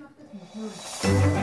Schnapp das